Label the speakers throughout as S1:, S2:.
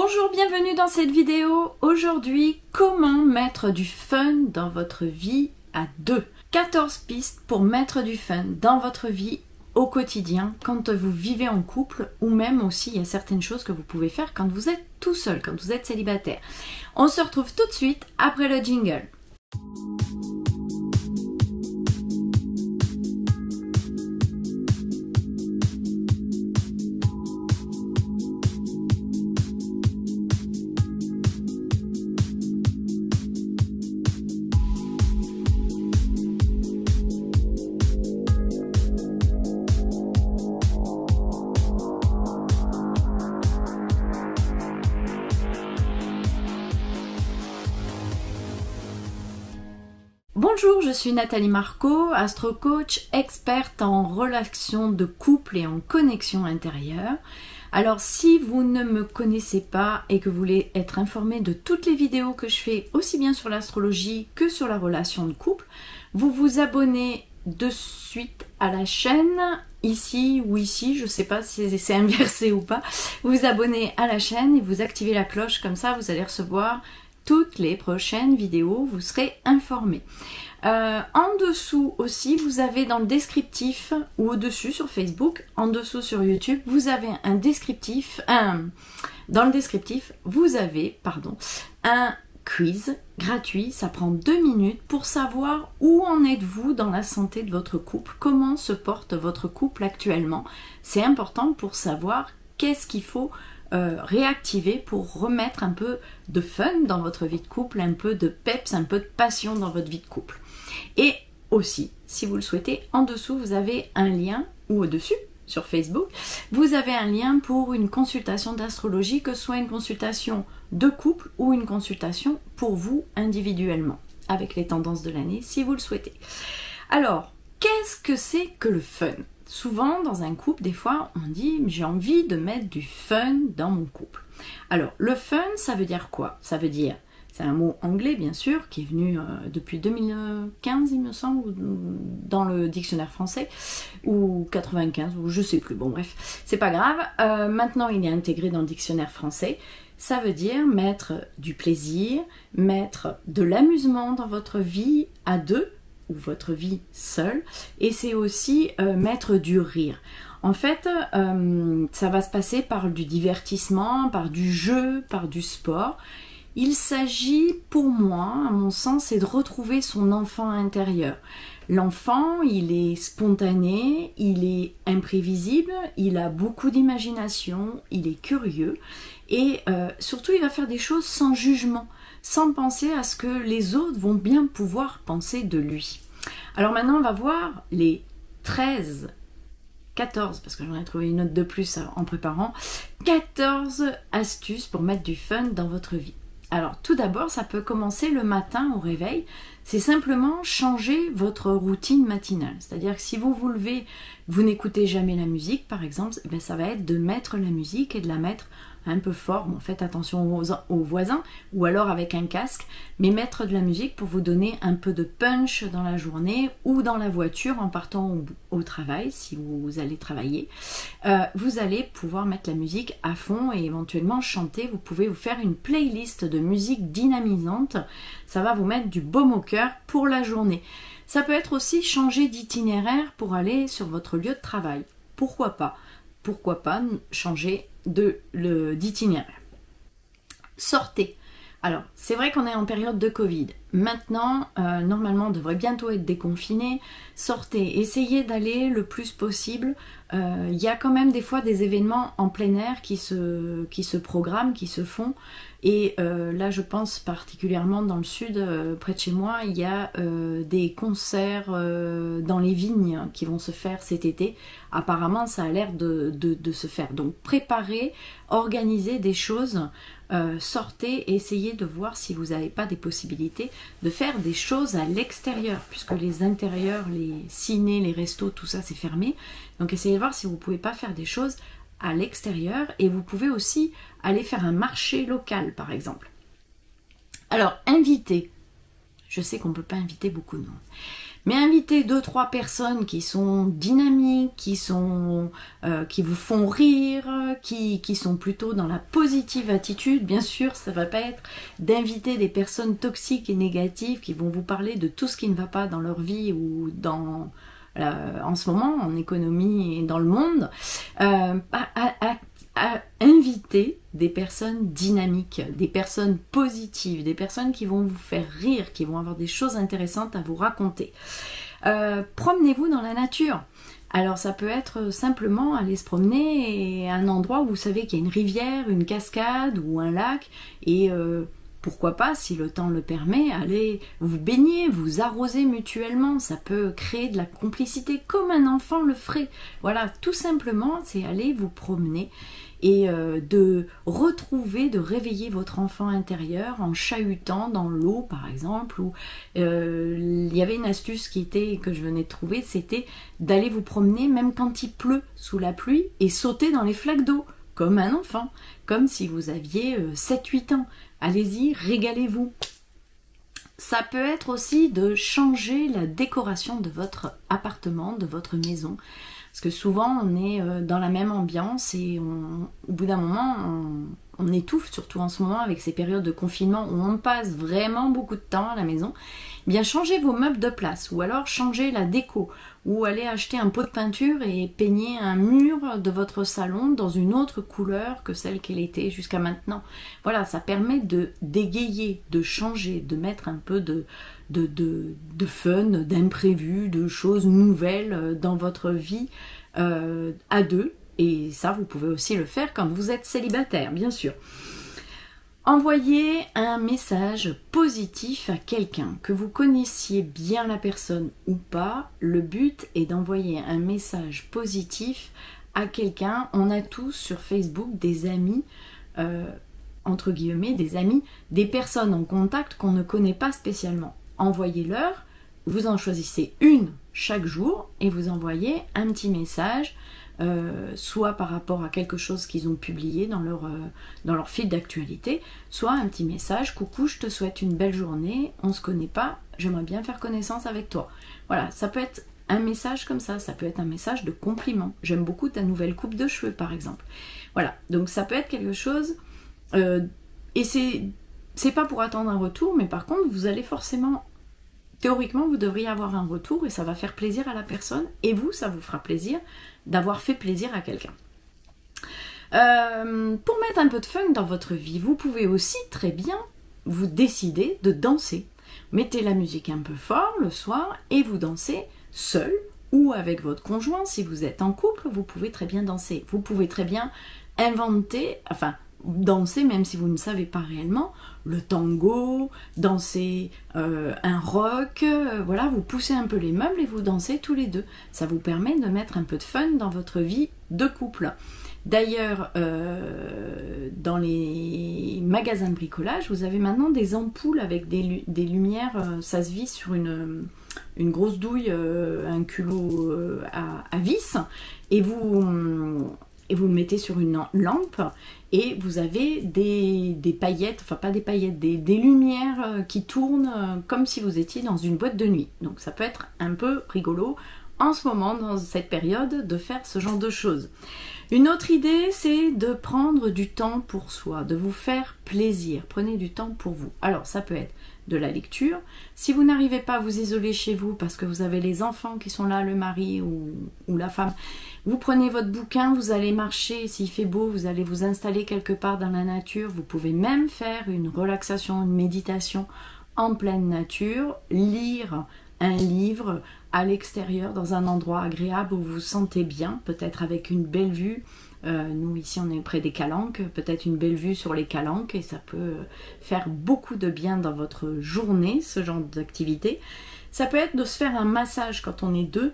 S1: Bonjour, bienvenue dans cette vidéo. Aujourd'hui, comment mettre du fun dans votre vie à deux? 14 pistes pour mettre du fun dans votre vie au quotidien quand vous vivez en couple ou même aussi il y a certaines choses que vous pouvez faire quand vous êtes tout seul, quand vous êtes célibataire. On se retrouve tout de suite après le jingle. Je suis Nathalie Marco, astro-coach, experte en relations de couple et en connexion intérieure. Alors si vous ne me connaissez pas et que vous voulez être informé de toutes les vidéos que je fais aussi bien sur l'astrologie que sur la relation de couple, vous vous abonnez de suite à la chaîne, ici ou ici, je ne sais pas si c'est inversé ou pas. Vous vous abonnez à la chaîne et vous activez la cloche, comme ça vous allez recevoir toutes les prochaines vidéos, vous serez informés. Euh, en dessous aussi, vous avez dans le descriptif ou au-dessus sur Facebook, en dessous sur YouTube, vous avez un descriptif, dans le descriptif, vous avez, pardon, un quiz gratuit, ça prend deux minutes pour savoir où en êtes-vous dans la santé de votre couple, comment se porte votre couple actuellement. C'est important pour savoir qu'est-ce qu'il faut euh, réactiver pour remettre un peu de fun dans votre vie de couple, un peu de peps, un peu de passion dans votre vie de couple. Et aussi, si vous le souhaitez, en dessous, vous avez un lien, ou au-dessus, sur Facebook, vous avez un lien pour une consultation d'astrologie, que ce soit une consultation de couple ou une consultation pour vous individuellement, avec les tendances de l'année, si vous le souhaitez. Alors, qu'est-ce que c'est que le fun? Souvent dans un couple, des fois, on dit j'ai envie de mettre du fun dans mon couple. Alors, le fun, ça veut dire quoi? Ça veut dire, c'est un mot anglais bien sûr, qui est venu euh, depuis 2015, il me semble, dans le dictionnaire français, ou 95, ou je sais plus. Bon, bref, c'est pas grave. Euh, maintenant, il est intégré dans le dictionnaire français. Ça veut dire mettre du plaisir, mettre de l'amusement dans votre vie à deux, ou votre vie seule. Et c'est aussi euh, mettre du rire. En fait, ça va se passer par du divertissement, par du jeu, par du sport. Il s'agit pour moi, à mon sens, c'est de retrouver son enfant intérieur. L'enfant, il est spontané, il est imprévisible, il a beaucoup d'imagination, il est curieux et euh, surtout il va faire des choses sans jugement sans penser à ce que les autres vont bien pouvoir penser de lui. Alors maintenant, on va voir les 13, 14, parce que j'en ai trouvé une autre de plus en préparant, 14 astuces pour mettre du fun dans votre vie. Alors tout d'abord, ça peut commencer le matin au réveil. C'est simplement changer votre routine matinale. C'est-à-dire que si vous vous levez, vous n'écoutez jamais la musique, par exemple, eh ça va être de mettre la musique et de la mettre un peu fort. Bon, faites attention aux, voisins ou alors avec un casque, mais mettre de la musique pour vous donner un peu de punch dans la journée ou dans la voiture en partant au, travail si vous, allez travailler. Euh, vous allez pouvoir mettre la musique à fond et éventuellement chanter. Vous pouvez vous faire une playlist de musique dynamisante. Ça va vous mettre du baume au cœur pour la journée. Ça peut être aussi changer d'itinéraire pour aller sur votre lieu de travail. Pourquoi pas? Pourquoi pas changer d'itinéraire. Sortez. Alors, c'est vrai qu'on est en période de Covid. Maintenant, euh, normalement, on devrait bientôt être déconfiné. Sortez, essayez d'aller le plus possible. Euh, il y a quand même des fois des événements en plein air qui se, qui se programment, qui se font. Et euh, là, je pense particulièrement dans le sud, près de chez moi, il y a des concerts dans les vignes qui vont se faire cet été. Apparemment, ça a l'air de, de, se faire. Donc, préparez, organisez des choses. sortez essayez de voir si vous n'avez pas des possibilités de faire des choses à l'extérieur, puisque les intérieurs, les ciné, les restos, tout ça c'est fermé. Donc essayez de voir si vous ne pouvez pas faire des choses à l'extérieur et vous pouvez aussi aller faire un marché local par exemple. Alors inviter, je sais qu'on ne peut pas inviter beaucoup de monde, Mais invitez deux trois personnes qui sont dynamiques, qui sont euh, qui vous font rire, qui, qui sont plutôt dans la positive attitude. Bien sûr, ça va pas être d'inviter des personnes toxiques et négatives qui vont vous parler de tout ce qui ne va pas dans leur vie ou dans euh, en ce moment en économie et dans le monde, euh, à, inviter des personnes dynamiques, des personnes positives, des personnes qui vont vous faire rire, qui vont avoir des choses intéressantes à vous raconter. Euh, promenez-vous dans la nature. Alors ça peut être simplement aller se promener à un endroit où vous savez qu'il y a une rivière, une cascade ou un lac et pourquoi pas, si le temps le permet, aller vous baigner, vous arroser mutuellement. Ça peut créer de la complicité comme un enfant le ferait. Voilà, tout simplement, c'est aller vous promener et euh, de retrouver, de réveiller votre enfant intérieur en chahutant dans l'eau par exemple. Ou euh, il y avait une astuce qui était que je venais de trouver, c'était d'aller vous promener même quand il pleut sous la pluie et sauter dans les flaques d'eau comme un enfant, comme si vous aviez 7-8 euh, ans. Allez-y, régalez-vous. Ça peut être aussi de changer la décoration de votre appartement, de votre maison. Parce que souvent, on est euh, dans la même ambiance et au bout d'un moment, on, étouffe, surtout en ce moment avec ces périodes de confinement où on passe vraiment beaucoup de temps à la maison. Eh bien, changez vos meubles de place ou alors changez la déco ou allez acheter un pot de peinture et peigner un mur de votre salon dans une autre couleur que celle qu'elle était jusqu'à maintenant. Voilà, ça permet de dégayer, de changer, de mettre un peu de, fun, d'imprévu, de choses nouvelles euh, dans votre vie euh, à deux. Et ça, vous pouvez aussi le faire quand vous êtes célibataire, bien sûr. Envoyez un message positif à quelqu'un, que vous connaissiez bien la personne ou pas. Le but est d'envoyer un message positif à quelqu'un. On a tous sur Facebook des amis, euh, entre guillemets, des amis, des personnes en contact qu'on ne connaît pas spécialement. Envoyez-leur, vous en choisissez une chaque jour et vous envoyez un petit message euh, soit par rapport à quelque chose qu'ils ont publié dans leur, euh, dans leur fil d'actualité, soit un petit message, coucou, je te souhaite une belle journée, on se connaît pas, j'aimerais bien faire connaissance avec toi. Voilà, ça peut être un message comme ça, ça peut être un message de compliment. J'aime beaucoup ta nouvelle coupe de cheveux par exemple. Voilà, donc ça peut être quelque chose, euh, et c'est, c'est pas pour attendre un retour, mais par contre vous allez forcément théoriquement, vous devriez avoir un retour et ça va faire plaisir à la personne et vous, ça vous fera plaisir d'avoir fait plaisir à quelqu'un. Euh, pour mettre un peu de fun dans votre vie, vous pouvez aussi très bien vous décider de danser. Mettez la musique un peu fort le soir et vous dansez seul ou avec votre conjoint. Si vous êtes en couple, vous pouvez très bien danser. Vous pouvez très bien inventer, enfin danser même si vous ne savez pas réellement, le tango, danser euh, un rock, euh, voilà, vous poussez un peu les meubles et vous dansez tous les deux. Ça vous permet de mettre un peu de fun dans votre vie de couple. D'ailleurs, euh, dans les magasins de bricolage, vous avez maintenant des ampoules avec des, lumières, ça se vit sur une, une grosse douille, un culot à, à, vis, et vous, et vous le mettez sur une lampe et vous avez des, paillettes, enfin pas des paillettes, des, lumières euh, qui tournent euh, comme si vous étiez dans une boîte de nuit. Donc ça peut être un peu rigolo en ce moment, dans cette période, de faire ce genre de choses. Une autre idée, c'est de prendre du temps pour soi, de vous faire plaisir. Prenez du temps pour vous. Alors ça peut être de la lecture. Si vous n'arrivez pas à vous isoler chez vous parce que vous avez les enfants qui sont là, le mari ou, la femme, vous prenez votre bouquin, vous allez marcher, s'il fait beau, vous allez vous installer quelque part dans la nature. Vous pouvez même faire une relaxation, une méditation en pleine nature, lire un livre à l'extérieur dans un endroit agréable où vous vous sentez bien, peut-être avec une belle vue, euh, nous ici on est près des calanques, peut-être une belle vue sur les calanques et ça peut faire beaucoup de bien dans votre journée, ce genre d'activité. Ça peut être de se faire un massage quand on est deux.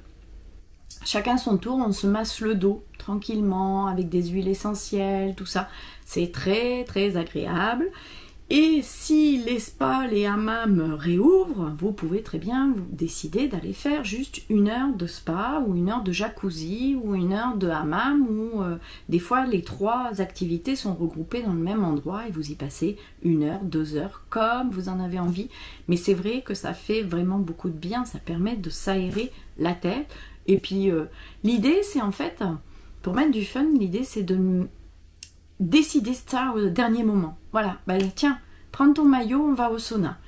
S1: Chacun son tour, on se masse le dos tranquillement avec des huiles essentielles, tout ça. C'est très très agréable. Et si les spas, les hammams réouvrent, vous pouvez très bien décider d'aller faire juste une heure de spa ou une heure de jacuzzi ou une heure de hammam ou euh, des fois les trois activités sont regroupées dans le même endroit et vous y passez une heure, deux heures comme vous en avez envie. Mais c'est vrai que ça fait vraiment beaucoup de bien, ça permet de s'aérer la tête. Et puis euh, l'idée c'est en fait, pour mettre du fun, l'idée c'est de décider ça au dernier moment. Voilà, bah, tiens, prends ton maillot, on va au sauna.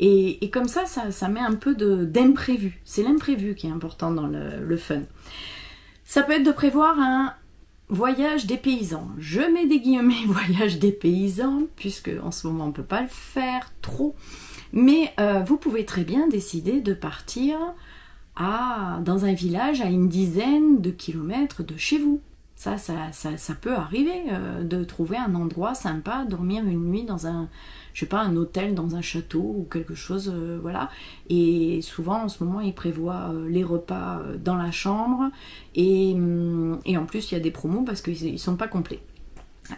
S1: Et, comme ça, ça, met un peu d'imprévu. C'est l'imprévu qui est important dans le, fun. Ça peut être de prévoir un voyage des paysans. Je mets des guillemets voyage des paysans, puisque en ce moment on ne peut pas le faire trop. Mais euh, vous pouvez très bien décider de partir à, dans un village à une dizaine de kilomètres de chez vous. Ça, ça, peut arriver euh, de trouver un endroit sympa, dormir une nuit dans un, je sais pas, un hôtel dans un château ou quelque chose, euh, voilà. Et souvent, en ce moment, ils prévoient euh, les repas dans la chambre et, hum, et en plus, il y a des promos parce qu'ils sont pas complets.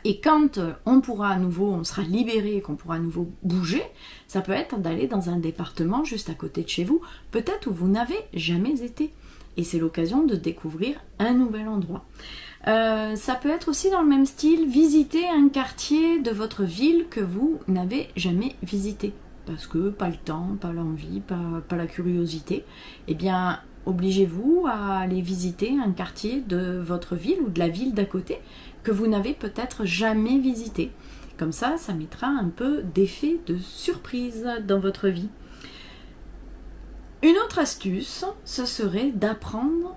S1: Et quand on pourra à nouveau, on sera libéré, qu'on pourra à nouveau bouger, ça peut être d'aller dans un département juste à côté de chez vous, peut-être où vous n'avez jamais été. Et c'est l'occasion de découvrir un nouvel endroit. Euh, ça peut être aussi dans le même style, visiter un quartier de votre ville que vous n'avez jamais visité. Parce que pas le temps, pas l'envie, pas, la curiosité. Eh bien, obligez-vous à aller visiter un quartier de votre ville ou de la ville d'à côté que vous n'avez peut-être jamais visité. Comme ça, ça mettra un peu d'effet de surprise dans votre vie. Une autre astuce, ce serait d'apprendre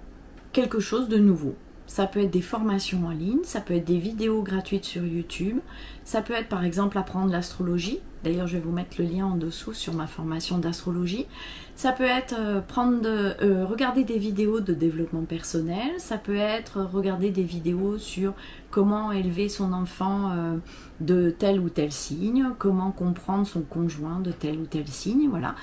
S1: quelque chose de nouveau. Ça peut être des formations en ligne, ça peut être des vidéos gratuites sur YouTube, ça peut être par exemple apprendre l'astrologie. D'ailleurs, je vais vous mettre le lien en dessous sur ma formation d'astrologie. Ça peut être euh, euh, regarder des vidéos de développement personnel. Ça peut être regarder des vidéos sur comment élever son enfant euh, de tel ou tel signe, comment comprendre son conjoint de tel ou tel signe. Voilà.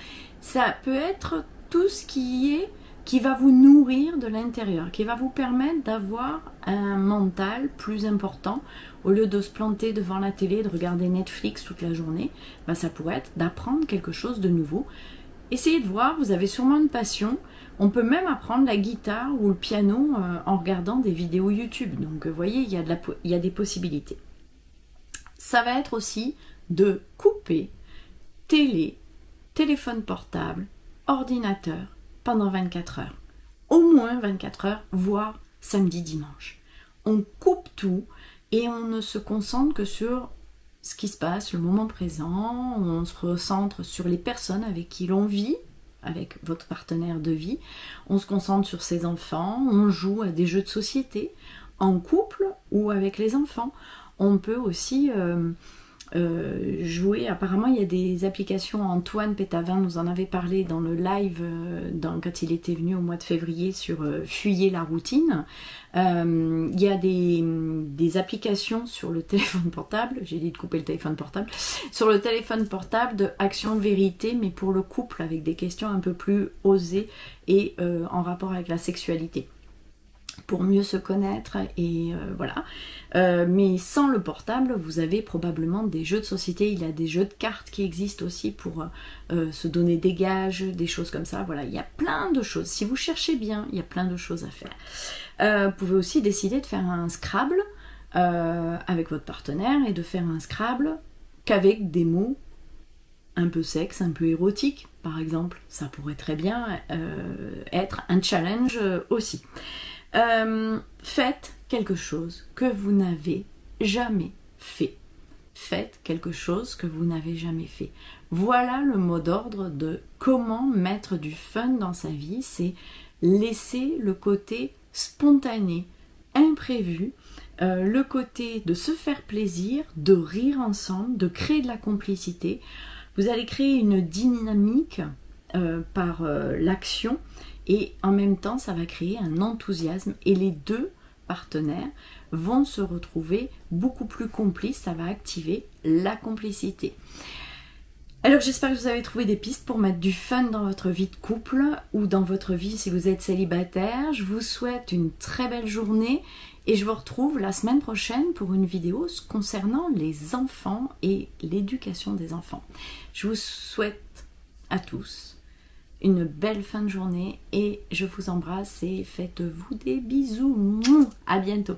S1: Ça peut être tout ce qui est qui va vous nourrir de l'intérieur, qui va vous permettre d'avoir un mental plus important. Au lieu de se planter devant la télé, de regarder Netflix toute la journée, ben ça pourrait être d'apprendre quelque chose de nouveau. Essayez de voir, vous avez sûrement une passion. On peut même apprendre la guitare ou le piano euh, en regardant des vidéos YouTube. Donc vous voyez, il y, a il y a des possibilités. Ça va être aussi de couper télé, téléphone portable, ordinateur, pendant 24 heures. Au moins 24 heures, voire samedi, dimanche. On coupe tout et on ne se concentre que sur ce qui se passe, le moment présent, on se recentre sur les personnes avec qui l'on vit, avec votre partenaire de vie, on se concentre sur ses enfants, on joue à des jeux de société, en couple ou avec les enfants. On peut aussi euh, euh, jouer. Apparemment, il y a des applications. Antoine Pétavin nous en avait parlé dans le live euh, quand il était venu au mois de février sur euh, Fuyer la routine. il y a des, des, applications sur le téléphone portable. J'ai dit de couper le téléphone portable. Sur le téléphone portable de Action Vérité, mais pour le couple avec des questions un peu plus osées et en rapport avec la sexualité pour mieux se connaître et euh, voilà. Euh, mais sans le portable, vous avez probablement des jeux de société. Il y a des jeux de cartes qui existent aussi pour euh, se donner des gages, des choses comme ça. Voilà, il y a plein de choses. Si vous cherchez bien, il y a plein de choses à faire. vous pouvez aussi décider de faire un Scrabble avec votre partenaire et de faire un Scrabble qu'avec des mots un peu sexe, un peu érotique, par exemple. Ça pourrait très bien être un challenge aussi. Euh, faites quelque chose que vous n'avez jamais fait. Faites quelque chose que vous n'avez jamais fait. Voilà le mot d'ordre de comment mettre du fun dans sa vie. C'est laisser le côté spontané, imprévu, euh, le côté de se faire plaisir, de rire ensemble, de créer de la complicité. Vous allez créer une dynamique euh, par l'action et en même temps ça va créer un enthousiasme et les deux partenaires vont se retrouver beaucoup plus complices, ça va activer la complicité. Alors j'espère que vous avez trouvé des pistes pour mettre du fun dans votre vie de couple ou dans votre vie si vous êtes célibataire. Je vous souhaite une très belle journée Et je vous retrouve la semaine prochaine pour une vidéo concernant les enfants et l'éducation des enfants. Je vous souhaite à tous une belle fin de journée et je vous embrasse et faites-vous des bisous. À bientôt.